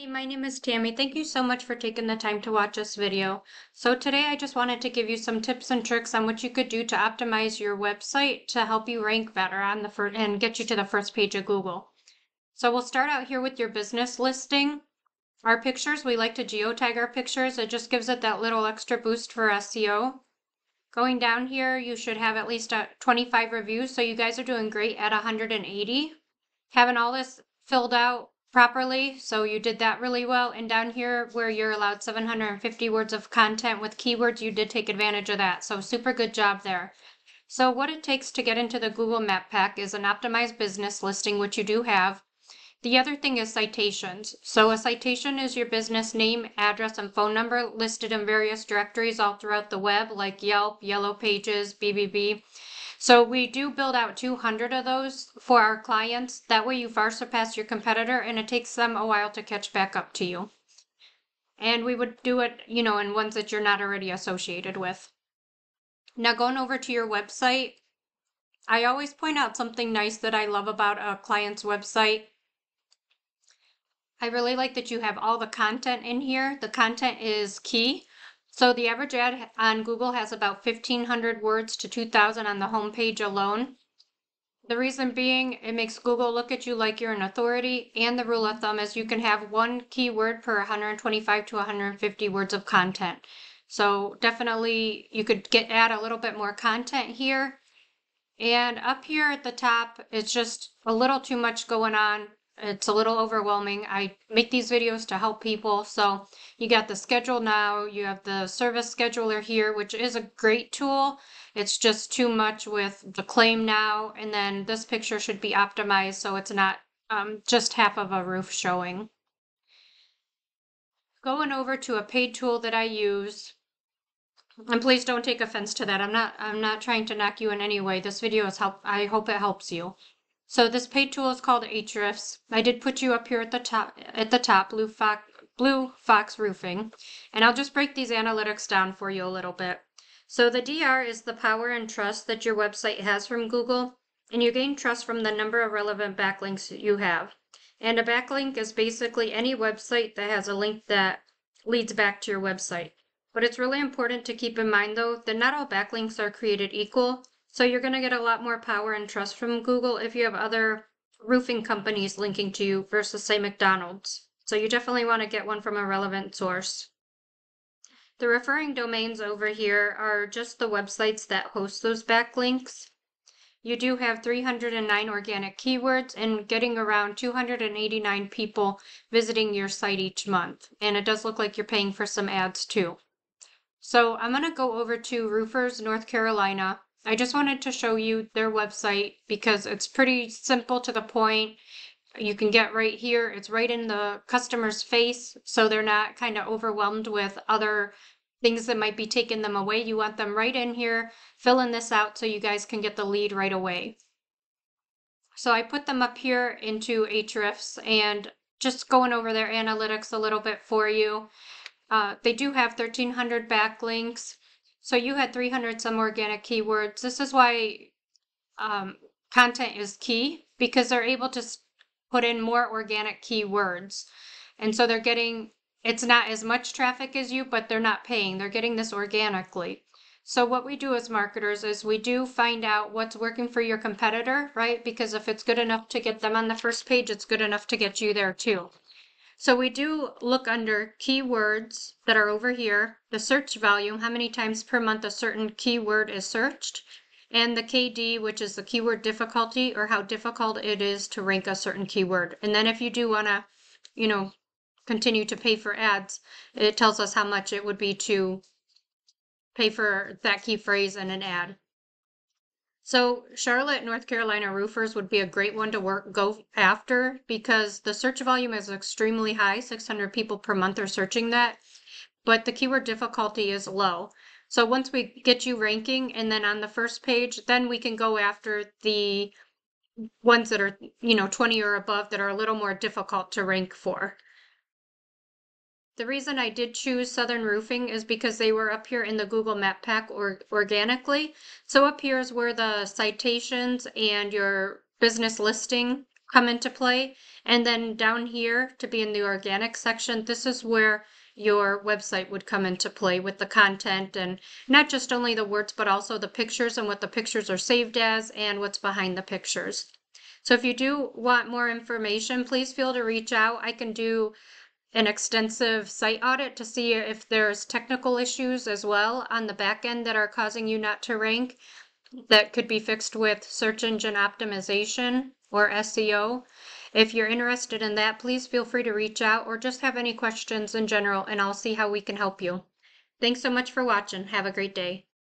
Hey, my name is Tammy. Thank you so much for taking the time to watch this video. So today I just wanted to give you some tips and tricks on what you could do to optimize your website to help you rank better on the first and get you to the first page of Google. So we'll start out here with your business listing. Our pictures, we like to geotag our pictures. It just gives it that little extra boost for SEO. Going down here, you should have at least uh, 25 reviews. So you guys are doing great at 180. Having all this filled out properly. So you did that really well. And down here where you're allowed 750 words of content with keywords, you did take advantage of that. So super good job there. So what it takes to get into the Google Map Pack is an optimized business listing, which you do have. The other thing is citations. So a citation is your business name, address, and phone number listed in various directories all throughout the web, like Yelp, Yellow Pages, BBB. So we do build out 200 of those for our clients. That way you far surpass your competitor and it takes them a while to catch back up to you. And we would do it, you know, in ones that you're not already associated with. Now going over to your website, I always point out something nice that I love about a client's website. I really like that you have all the content in here. The content is key. So the average ad on Google has about 1500 words to 2000 on the home page alone. The reason being, it makes Google look at you like you're an authority, and the rule of thumb is you can have one keyword per 125 to 150 words of content. So definitely you could get add a little bit more content here. And up here at the top, it's just a little too much going on it's a little overwhelming. I make these videos to help people. So you got the schedule now, you have the service scheduler here, which is a great tool. It's just too much with the claim now. And then this picture should be optimized so it's not um, just half of a roof showing. Going over to a paid tool that I use, and please don't take offense to that. I'm not I'm not trying to knock you in any way. This video is help I hope it helps you. So this paid tool is called Ahrefs. I did put you up here at the top, at the top, Blue Fox, Blue Fox Roofing, and I'll just break these analytics down for you a little bit. So the DR is the power and trust that your website has from Google, and you gain trust from the number of relevant backlinks that you have. And a backlink is basically any website that has a link that leads back to your website. But it's really important to keep in mind though that not all backlinks are created equal, so you're going to get a lot more power and trust from Google if you have other roofing companies linking to you versus say McDonald's. So you definitely want to get one from a relevant source. The referring domains over here are just the websites that host those backlinks. You do have 309 organic keywords and getting around 289 people visiting your site each month. And it does look like you're paying for some ads too. So I'm going to go over to Roofers North Carolina I just wanted to show you their website because it's pretty simple to the point. You can get right here. It's right in the customer's face, so they're not kind of overwhelmed with other things that might be taking them away. You want them right in here, filling this out so you guys can get the lead right away. So I put them up here into Ahrefs and just going over their analytics a little bit for you. Uh, they do have 1300 backlinks. So you had 300 some organic keywords. This is why um, content is key because they're able to put in more organic keywords. And so they're getting, it's not as much traffic as you, but they're not paying. They're getting this organically. So what we do as marketers is we do find out what's working for your competitor, right? Because if it's good enough to get them on the first page, it's good enough to get you there too. So we do look under keywords that are over here, the search volume, how many times per month a certain keyword is searched, and the KD, which is the keyword difficulty or how difficult it is to rank a certain keyword. And then if you do want to, you know, continue to pay for ads, it tells us how much it would be to pay for that key phrase and an ad. So Charlotte, North Carolina roofers would be a great one to work go after because the search volume is extremely high. 600 people per month are searching that, but the keyword difficulty is low. So once we get you ranking and then on the first page, then we can go after the ones that are, you know, 20 or above that are a little more difficult to rank for. The reason I did choose Southern Roofing is because they were up here in the Google Map Pack or organically. So up here is where the citations and your business listing come into play. And then down here to be in the organic section, this is where your website would come into play with the content and not just only the words, but also the pictures and what the pictures are saved as and what's behind the pictures. So if you do want more information, please feel to reach out. I can do an extensive site audit to see if there's technical issues as well on the back end that are causing you not to rank that could be fixed with search engine optimization or SEO. If you're interested in that, please feel free to reach out or just have any questions in general and I'll see how we can help you. Thanks so much for watching. Have a great day.